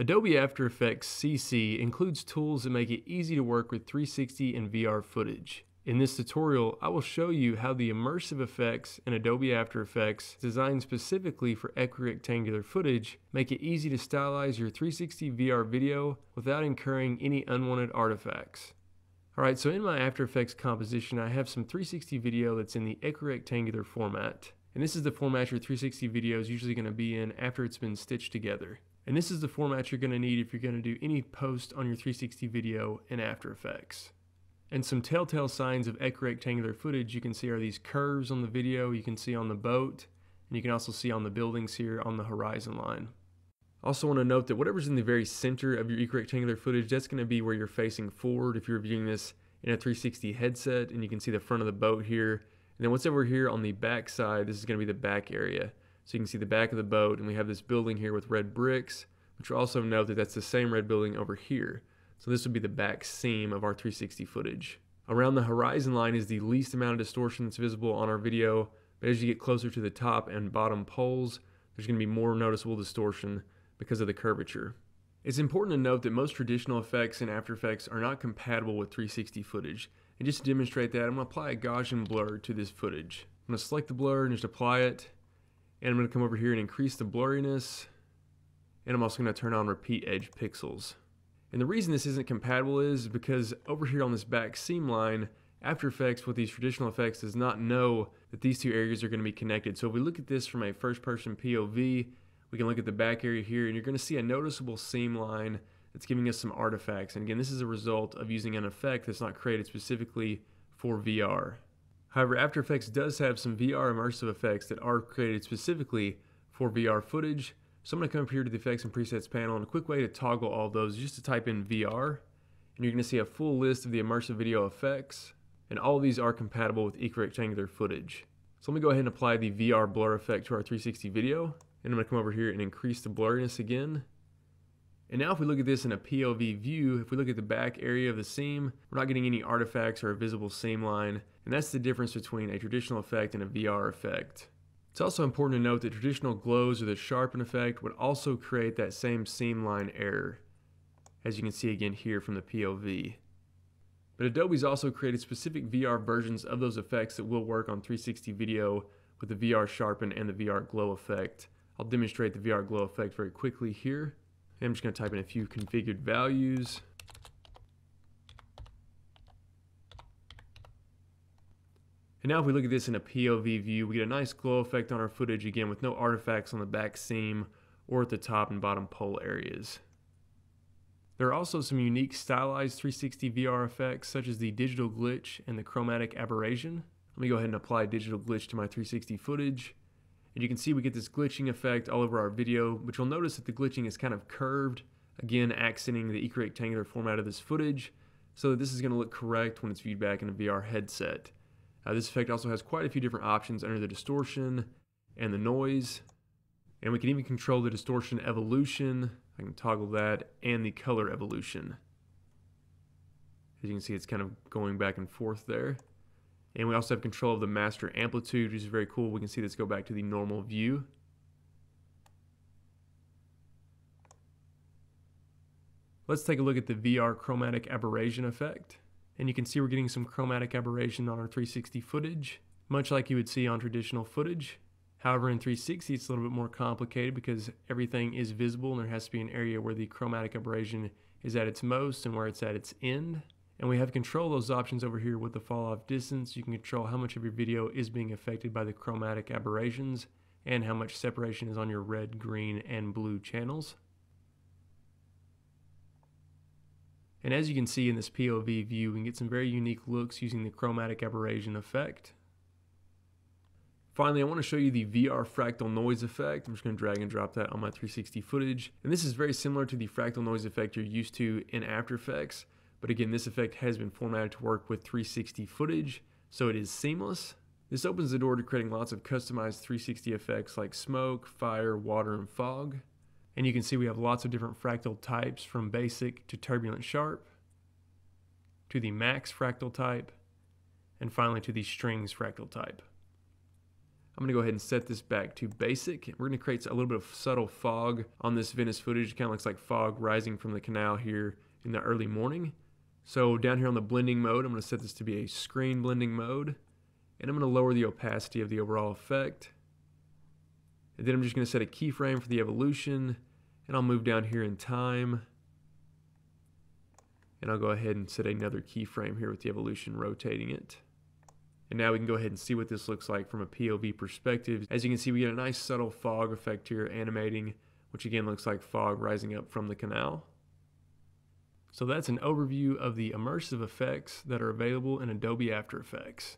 Adobe After Effects CC includes tools that make it easy to work with 360 and VR footage. In this tutorial, I will show you how the immersive effects in Adobe After Effects designed specifically for equirectangular footage make it easy to stylize your 360 VR video without incurring any unwanted artifacts. Alright, so in my After Effects composition, I have some 360 video that's in the equirectangular format. And this is the format your 360 video is usually going to be in after it's been stitched together. And this is the format you're going to need if you're going to do any post on your 360 video in After Effects. And some telltale signs of equirectangular footage you can see are these curves on the video you can see on the boat, and you can also see on the buildings here on the horizon line. Also want to note that whatever's in the very center of your equirectangular footage, that's going to be where you're facing forward if you're viewing this in a 360 headset, and you can see the front of the boat here. And then what's over here on the back side, this is going to be the back area. So you can see the back of the boat, and we have this building here with red bricks, which also note that that's the same red building over here. So this would be the back seam of our 360 footage. Around the horizon line is the least amount of distortion that's visible on our video, but as you get closer to the top and bottom poles, there's going to be more noticeable distortion because of the curvature. It's important to note that most traditional effects in After Effects are not compatible with 360 footage. And just to demonstrate that, I'm going to apply a Gaussian blur to this footage. I'm going to select the blur and just apply it. And I'm going to come over here and increase the blurriness. And I'm also going to turn on repeat edge pixels. And the reason this isn't compatible is because over here on this back seam line, After Effects with these traditional effects does not know that these two areas are going to be connected. So if we look at this from a first person POV, we can look at the back area here and you're going to see a noticeable seam line that's giving us some artifacts. And again, this is a result of using an effect that's not created specifically for VR. However, After Effects does have some VR immersive effects that are created specifically for VR footage. So I'm going to come up here to the effects and presets panel and a quick way to toggle all those is just to type in VR and you're going to see a full list of the immersive video effects and all of these are compatible with equirectangular footage. So let me go ahead and apply the VR blur effect to our 360 video and I'm going to come over here and increase the blurriness again. And now if we look at this in a POV view, if we look at the back area of the seam, we're not getting any artifacts or a visible seam line. And that's the difference between a traditional effect and a VR effect. It's also important to note that traditional glows or the sharpen effect would also create that same seam line error, as you can see again here from the POV. But Adobe's also created specific VR versions of those effects that will work on 360 video with the VR sharpen and the VR glow effect. I'll demonstrate the VR glow effect very quickly here. I'm just going to type in a few configured values. And now if we look at this in a POV view, we get a nice glow effect on our footage again with no artifacts on the back seam or at the top and bottom pole areas. There are also some unique stylized 360 VR effects such as the digital glitch and the chromatic aberration. Let me go ahead and apply digital glitch to my 360 footage. And you can see we get this glitching effect all over our video, but you'll notice that the glitching is kind of curved, again accenting the equirectangular format of this footage, so that this is going to look correct when it's viewed back in a VR headset. Uh, this effect also has quite a few different options under the distortion and the noise. And we can even control the distortion evolution. I can toggle that and the color evolution. As you can see, it's kind of going back and forth there. And we also have control of the master amplitude, which is very cool. We can see this go back to the normal view. Let's take a look at the VR chromatic aberration effect and you can see we're getting some chromatic aberration on our 360 footage, much like you would see on traditional footage. However, in 360, it's a little bit more complicated because everything is visible and there has to be an area where the chromatic aberration is at its most and where it's at its end. And we have control those options over here with the fall off distance. You can control how much of your video is being affected by the chromatic aberrations and how much separation is on your red, green, and blue channels. And as you can see in this POV view, we can get some very unique looks using the chromatic aberration effect. Finally, I want to show you the VR fractal noise effect. I'm just going to drag and drop that on my 360 footage. And this is very similar to the fractal noise effect you're used to in After Effects. But again, this effect has been formatted to work with 360 footage, so it is seamless. This opens the door to creating lots of customized 360 effects like smoke, fire, water, and fog. And you can see we have lots of different fractal types from basic to turbulent sharp, to the max fractal type, and finally to the strings fractal type. I'm gonna go ahead and set this back to basic. We're gonna create a little bit of subtle fog on this Venice footage. It kind of looks like fog rising from the canal here in the early morning. So down here on the blending mode, I'm gonna set this to be a screen blending mode. And I'm gonna lower the opacity of the overall effect. And then I'm just gonna set a keyframe for the evolution. And I'll move down here in time. And I'll go ahead and set another keyframe here with the evolution rotating it. And now we can go ahead and see what this looks like from a POV perspective. As you can see, we get a nice subtle fog effect here animating, which again looks like fog rising up from the canal. So that's an overview of the immersive effects that are available in Adobe After Effects.